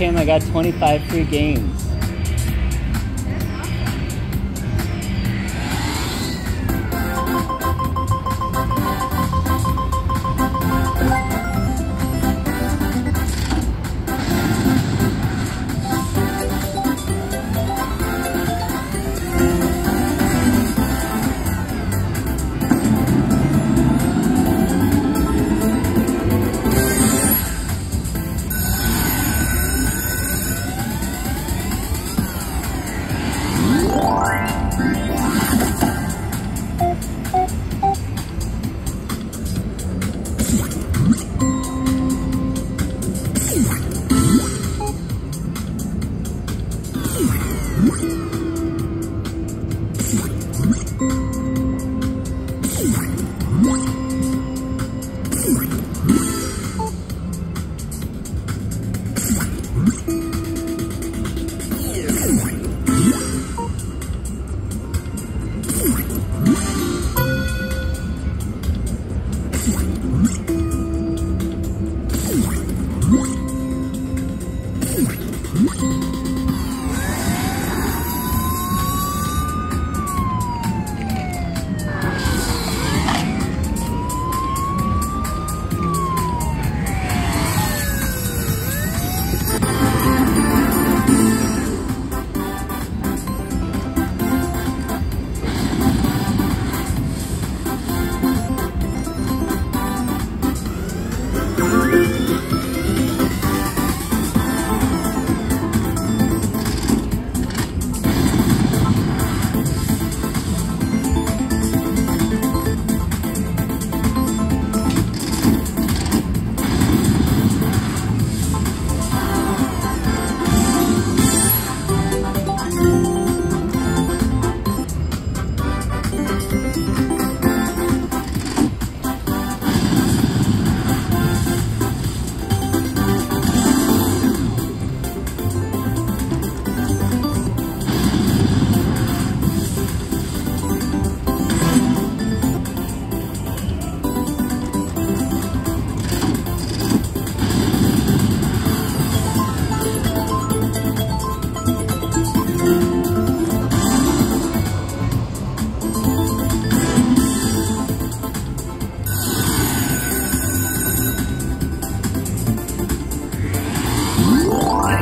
I got 25 free games.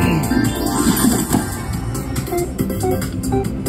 Thank you.